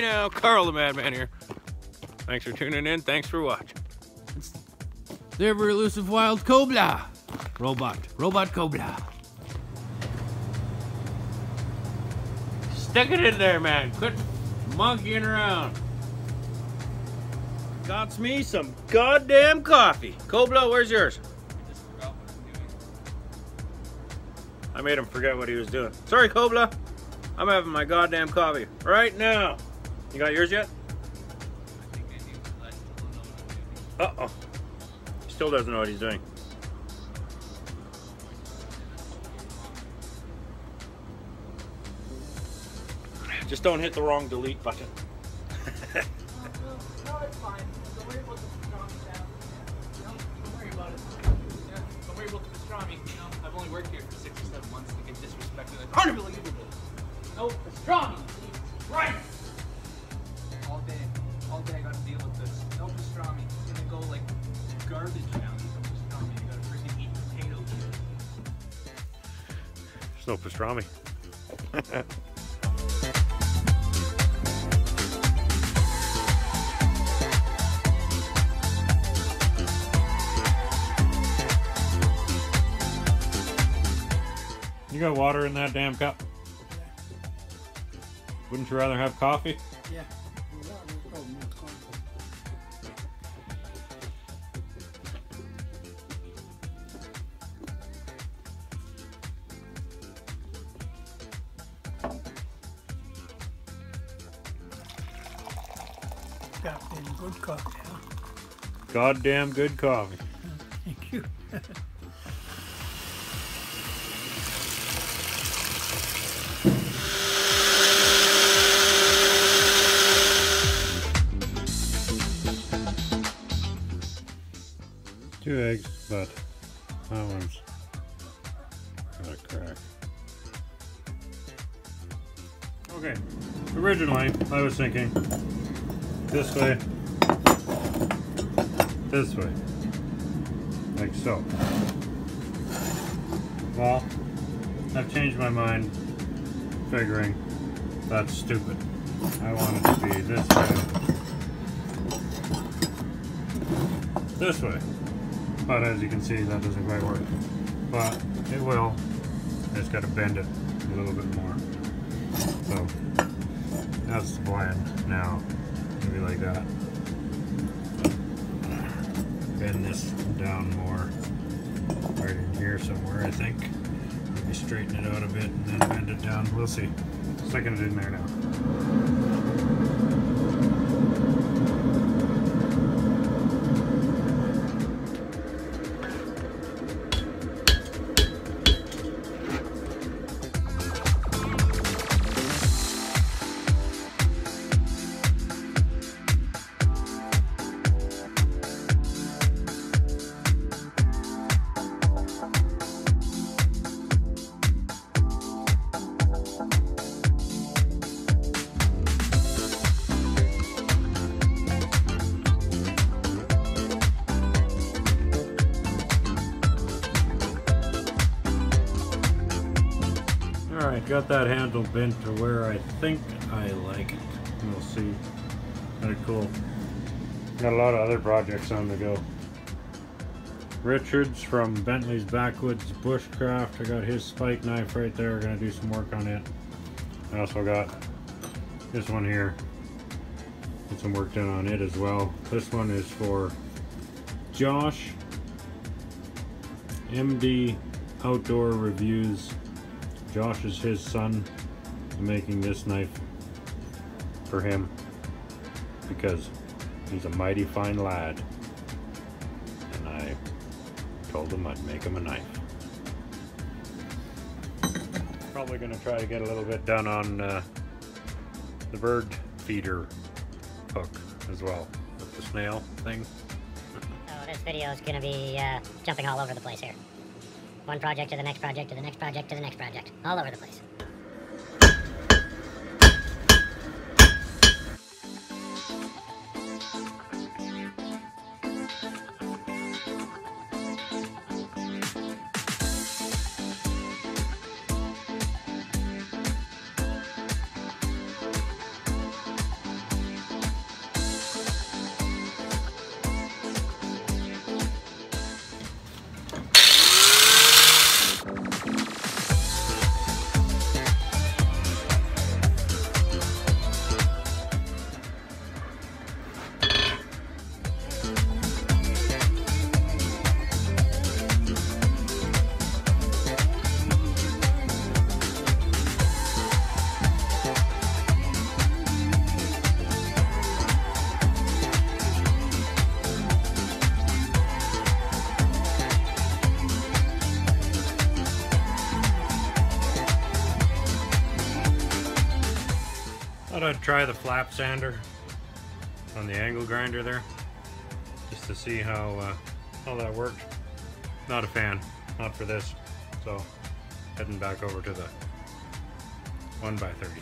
meow. Carl the Madman here. Thanks for tuning in. Thanks for watching. The ever elusive wild Cobra. Robot. Robot Cobra. Stick it in there, man. Quit monkeying around. Got me some goddamn coffee. Cobra, where's yours? I made him forget what he was doing. Sorry, Cobra. I'm having my goddamn coffee right now. You got yours yet? Uh-oh. Still doesn't know what he's doing. Just don't hit the wrong delete button. No, it's fine. Don't worry about it. Yeah. Don't worry about the pastrami now. No, don't worry potato chips. There's no pastrami. You got water in that damn cup? Wouldn't you rather have coffee? Yeah. Coffee, huh? Goddamn good coffee. Thank you. Two eggs, but that one's got a crack. Okay, originally I was thinking this way, this way, like so. Well, I've changed my mind, figuring that's stupid. I want it to be this way, this way. But as you can see, that doesn't quite work. But it will. I just got to bend it a little bit more. So that's the plan now. Maybe like that. Bend this down more. Right in here somewhere, I think. Maybe straighten it out a bit and then bend it down. We'll see. Sticking it in there now. Got that handle bent to where I think I like it. We'll see. Very cool. Got a lot of other projects on the go. Richards from Bentley's Backwoods Bushcraft. I got his spike knife right there. Gonna do some work on it. I also got this one here. Get some work done on it as well. This one is for Josh MD Outdoor Reviews. Josh is his son. I'm making this knife for him because he's a mighty fine lad. And I told him I'd make him a knife. Probably gonna try to get a little bit done on uh, the bird feeder hook as well with the snail thing. So this video is to be uh, jumping all over the place here. One project to the next project to the next project to the next project. All over the place. Thought I'd try the flap sander on the angle grinder there, just to see how uh, how that worked. Not a fan, not for this. So heading back over to the one by thirty.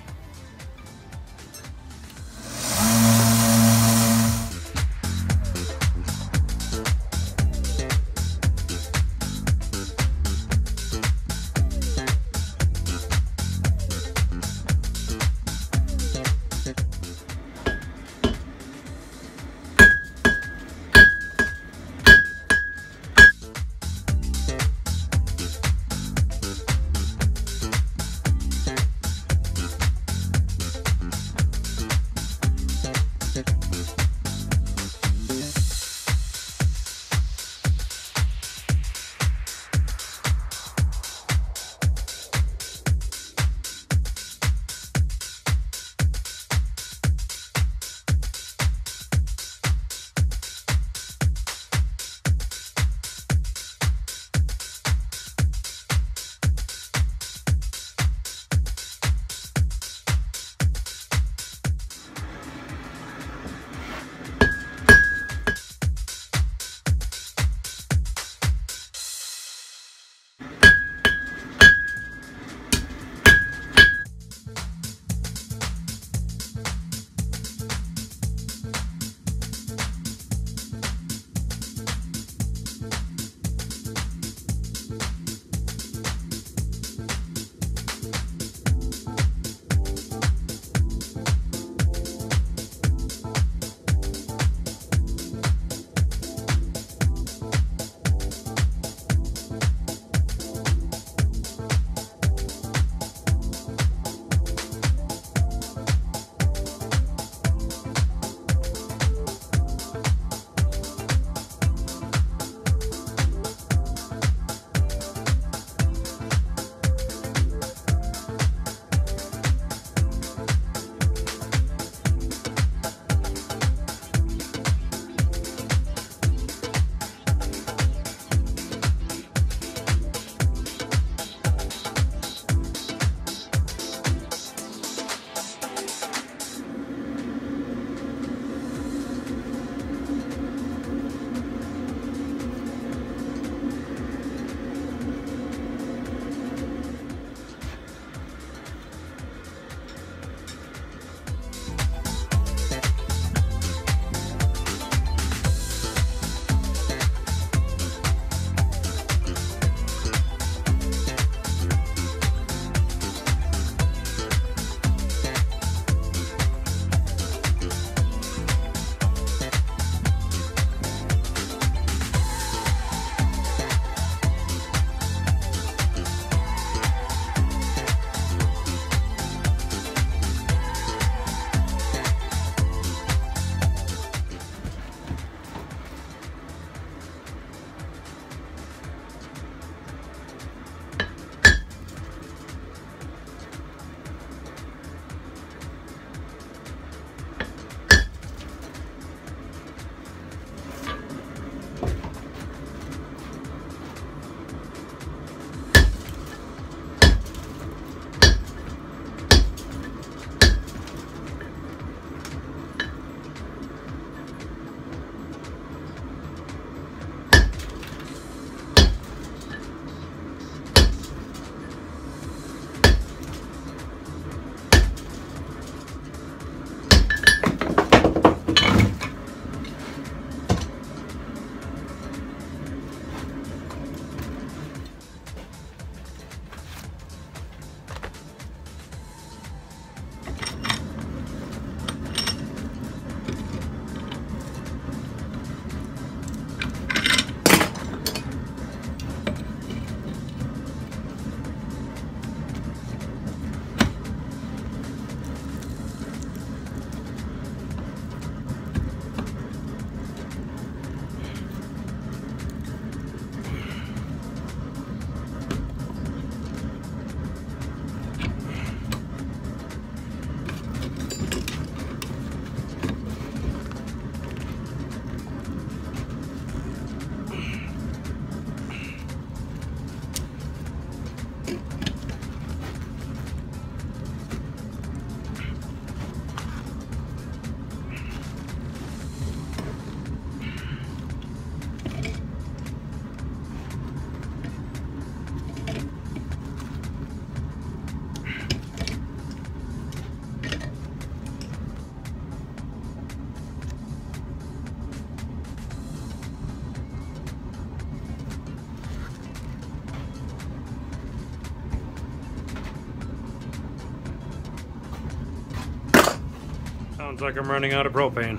Sounds like I'm running out of propane.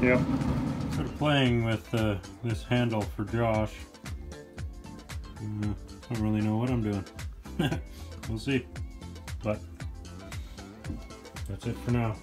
Yep. Sort of playing with uh, this handle for Josh. Mm, I don't really know what I'm doing. we'll see. But that's it for now.